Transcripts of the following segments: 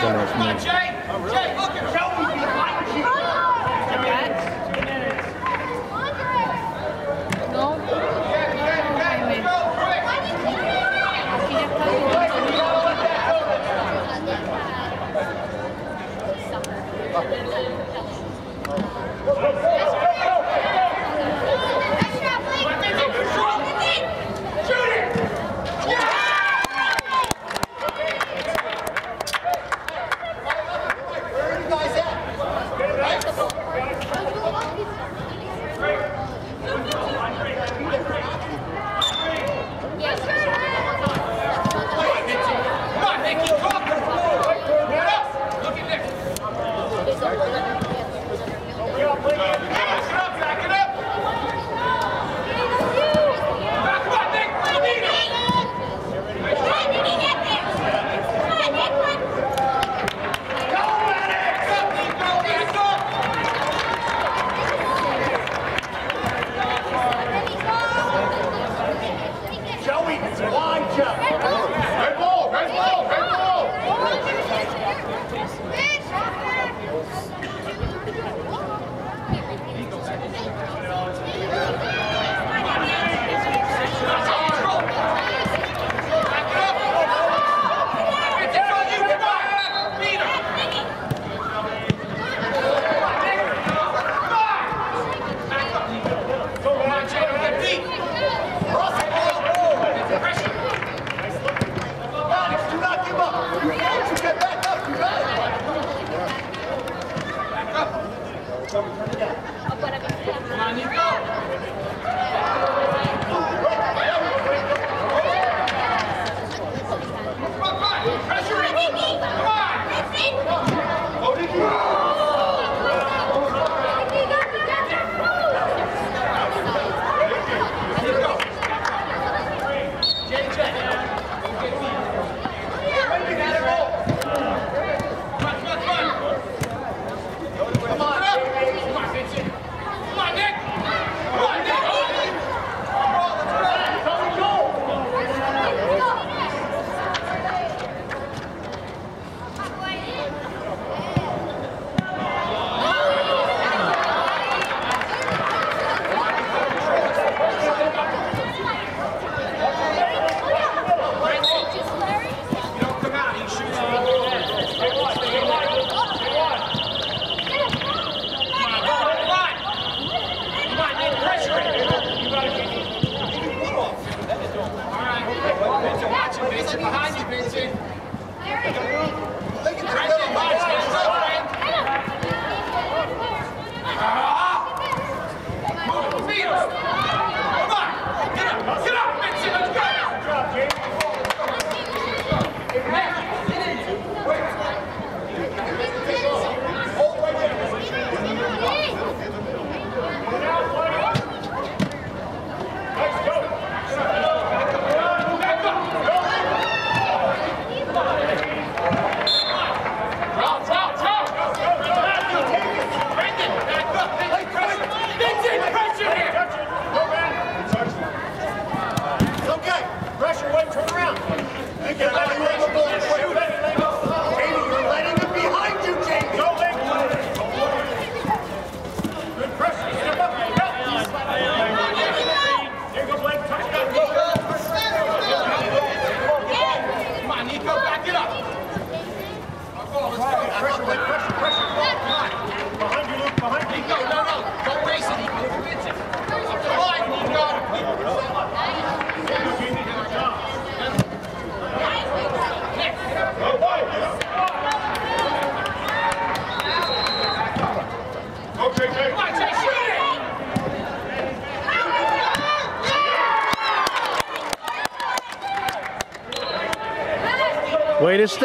Gracias.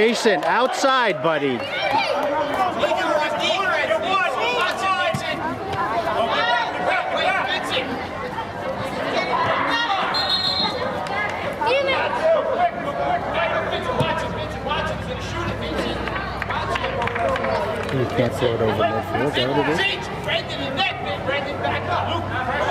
Jason, outside, buddy. You can't throw it over. There. Brandon, back up.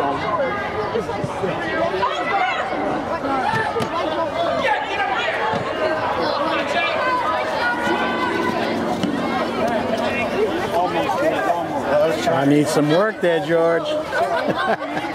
song. I need some work there, George.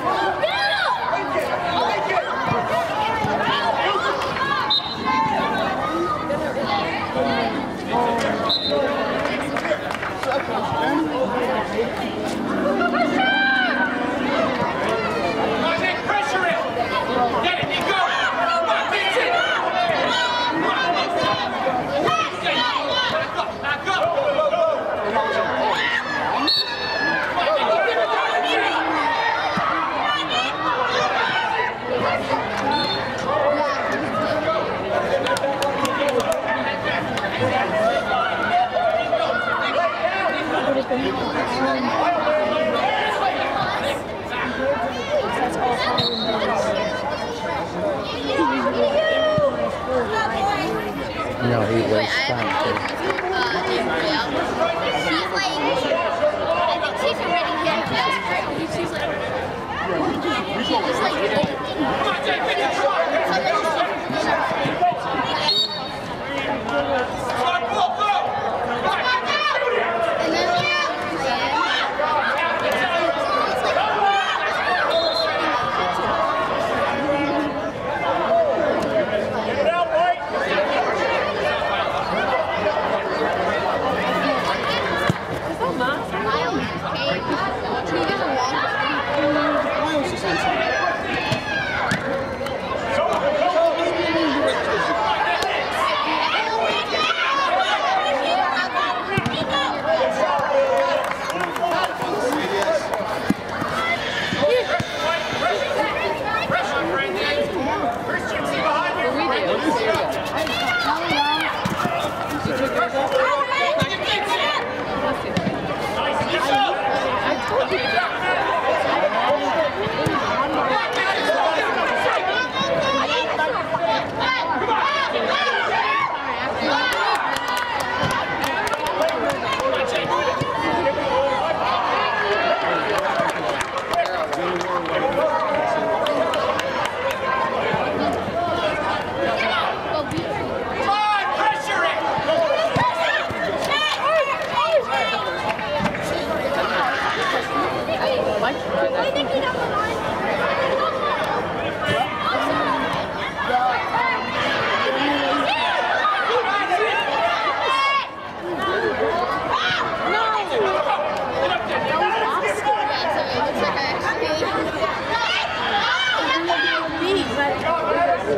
They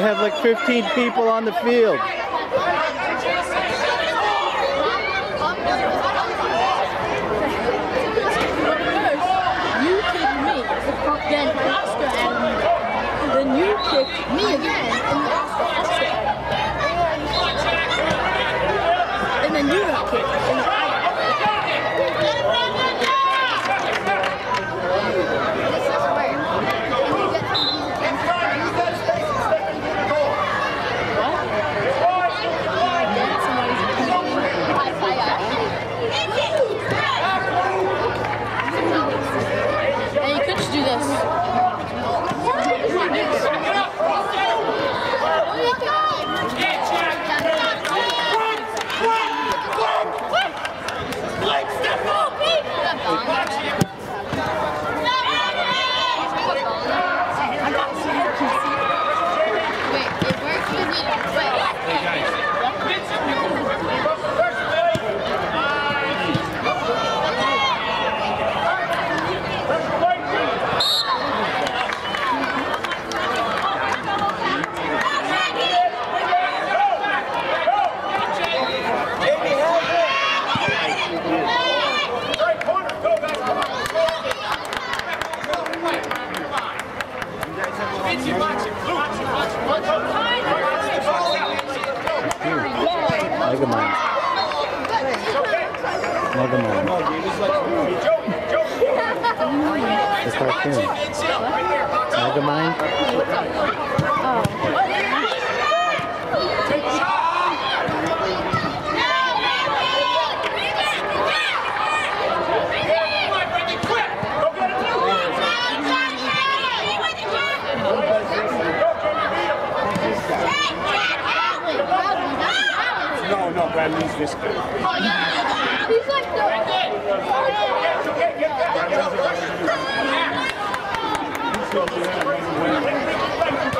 have like 15 people on the field. Lug them on. Like him. Lug on. Oh. No, no, Bradley's this guy. He's like the.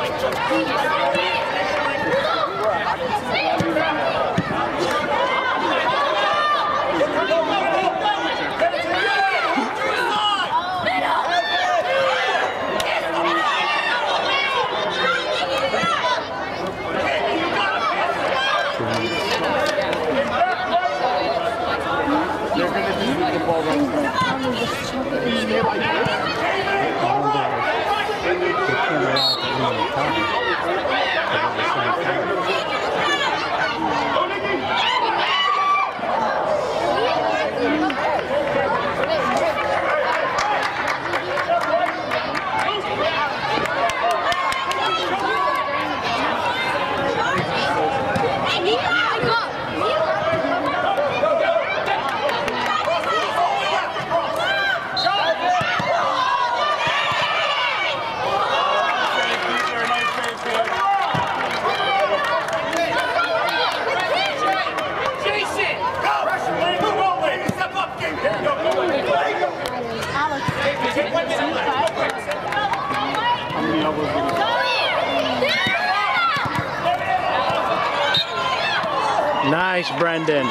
Nice, Brendan.